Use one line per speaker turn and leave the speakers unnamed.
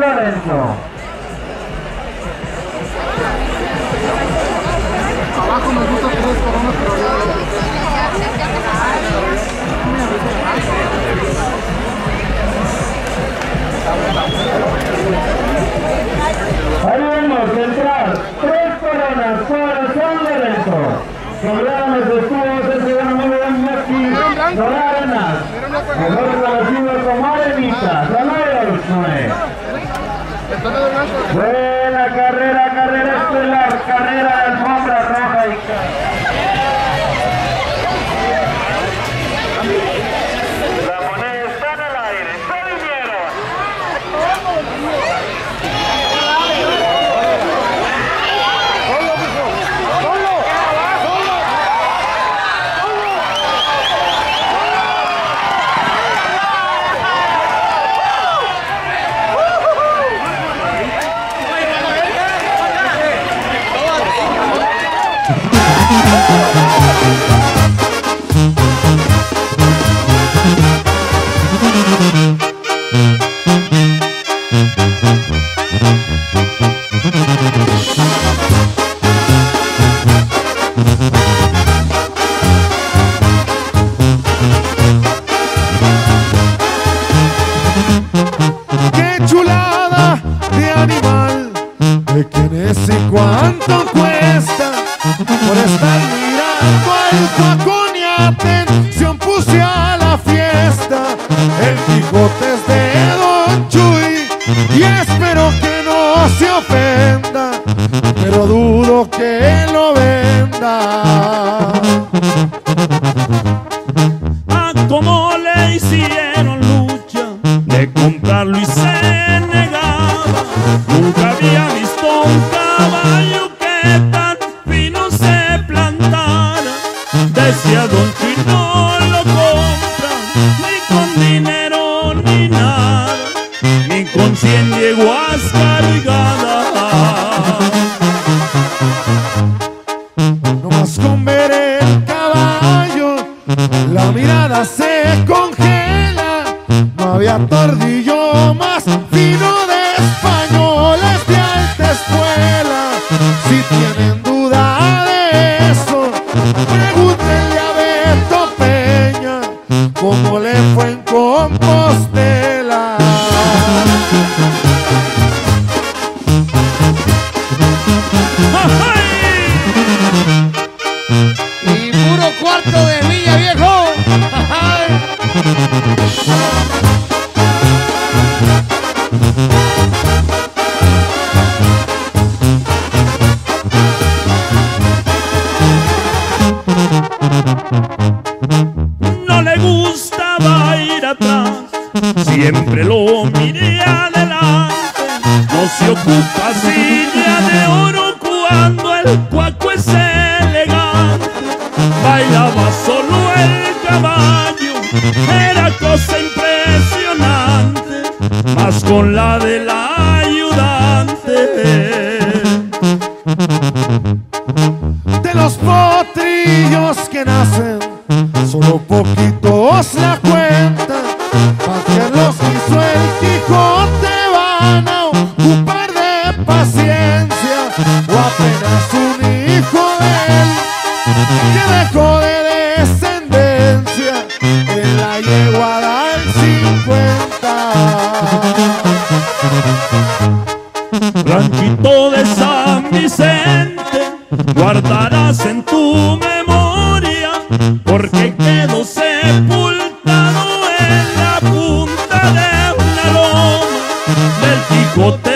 Lorenzo. Abajo nos gusta tres coronas, pero Ahí vemos entrar. Tres coronas para San Lorenzo. De Ciudad Nueva Maki, Doranas, mejor Buena carrera, carrera estelar, carrera de alfombra roja y La moneda está en el aire, se vinieron.
¡Qué chulada de animal! ¿De quién es y cuánto cuesta? Por estar mirando al Facón y atención puse a la fiesta. El Quijote es de Don Chuy y espero que no se ofenda, pero dudo que lo venda.
a como le hicieron lucha de comprarlo y se Decía Don Chino lo compra, ni con dinero ni nada, ni con cien yeguas cargadas.
Nomás con ver el caballo, la mirada se congela. No había tordillo más fino
de milla, viejo.
no le gustaba ir atrás, siempre lo miré adelante. No se ocupa silla de oro cuando el cuaco es elegante. Bailaba solo el caballo, era cosa impresionante, más con la de la ayudante.
de los potrillos que nacen, solo poquitos la cuentan. Para que los hizo el Quijote van a ocupar de paciencia, o apenas un hijo que dejó de descendencia en la yeguada del 50.
Ranchito de San Vicente, guardarás en tu memoria, porque quedó sepultado en la punta de una loma del Quijote.